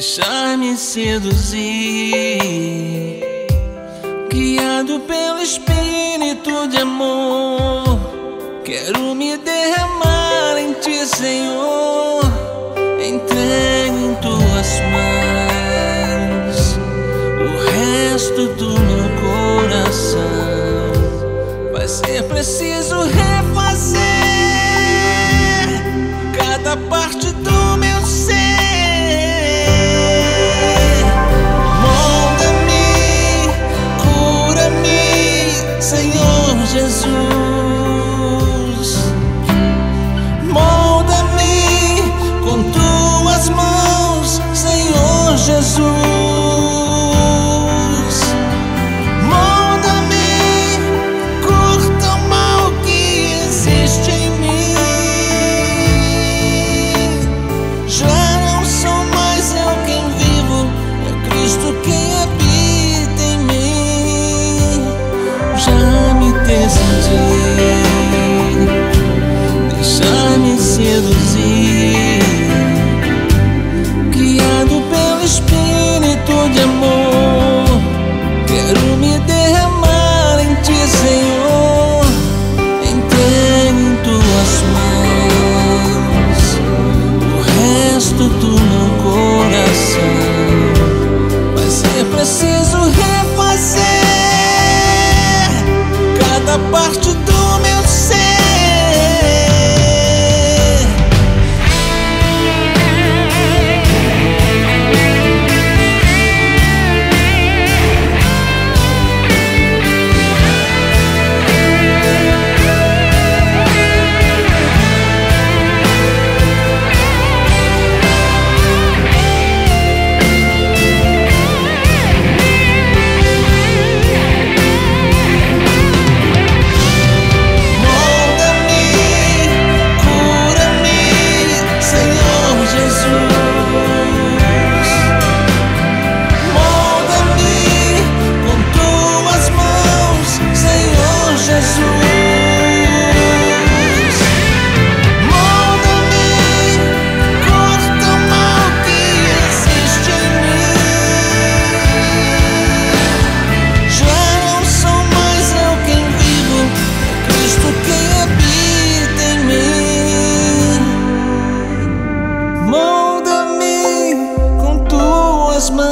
Deixar-me seduzir. Guiado pelo Espírito de amor Quero me derramar em Ti, Senhor. Entrego em Tuas mãos O resto do meu coração. Vai ser preciso já me decidi. Deixa-me seduzir. cada parte Christmas.